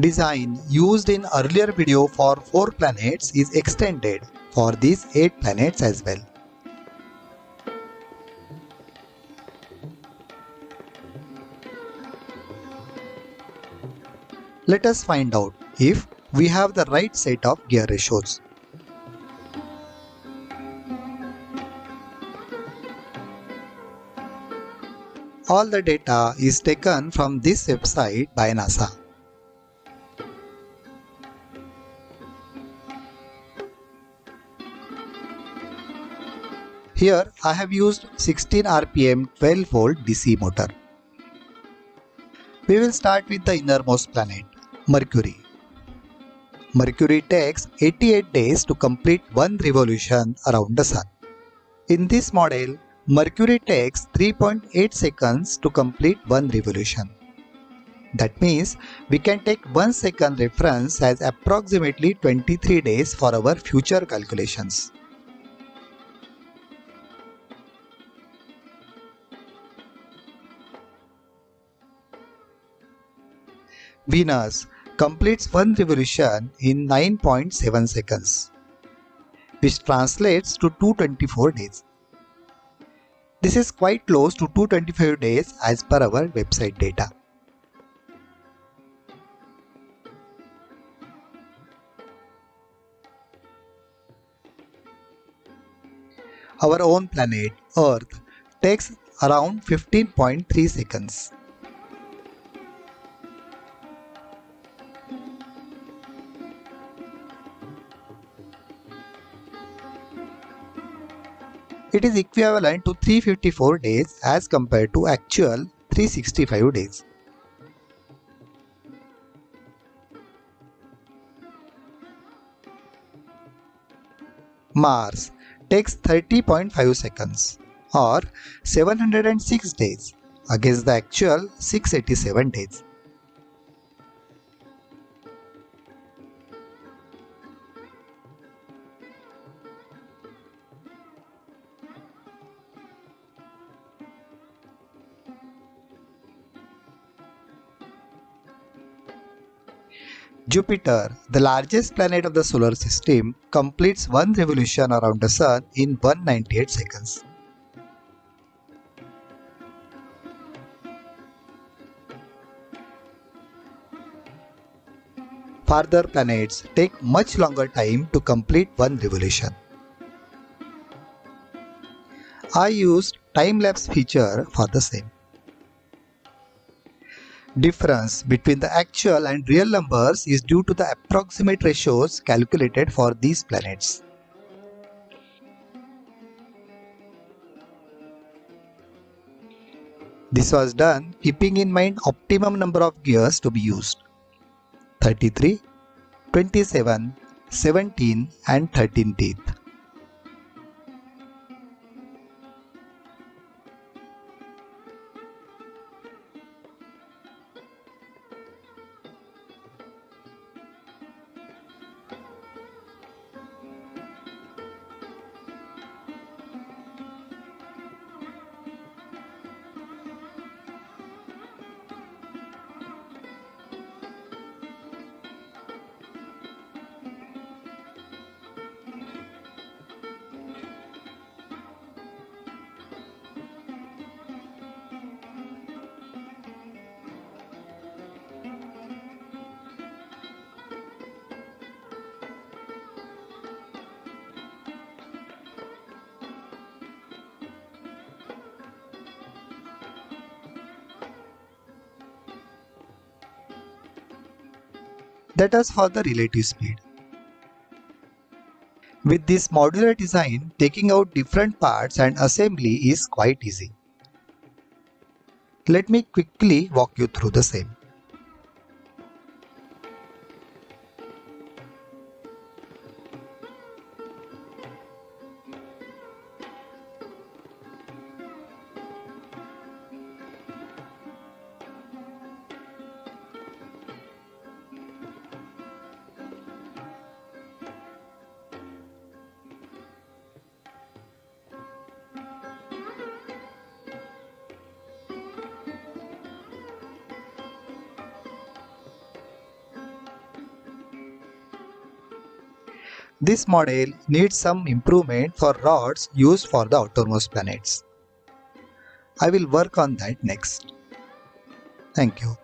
design used in earlier video for 4 planets is extended for these 8 planets as well. Let us find out if we have the right set of gear ratios. All the data is taken from this website by NASA. Here I have used 16 rpm 12 volt DC motor. We will start with the innermost planet, Mercury. Mercury takes 88 days to complete one revolution around the Sun. In this model, Mercury takes 3.8 seconds to complete one revolution. That means we can take 1 second reference as approximately 23 days for our future calculations. Venus completes one revolution in 9.7 seconds, which translates to 224 days. This is quite close to 225 days as per our website data. Our own planet, Earth, takes around 15.3 seconds. It is equivalent to 354 days as compared to actual 365 days. Mars takes 30.5 seconds or 706 days against the actual 687 days. Jupiter, the largest planet of the solar system, completes one revolution around the Sun in 198 seconds. Farther planets take much longer time to complete one revolution. I used time-lapse feature for the same. Difference between the actual and real numbers is due to the approximate ratios calculated for these planets. This was done keeping in mind optimum number of gears to be used 33, 27, 17 and 13 teeth. That is for the relative speed. With this modular design, taking out different parts and assembly is quite easy. Let me quickly walk you through the same. This model needs some improvement for rods used for the outermost planets. I will work on that next. Thank you.